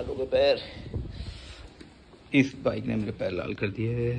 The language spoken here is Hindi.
लाल हो गए पैर। इस बाइक ने मेरे पैर लाल कर दिए।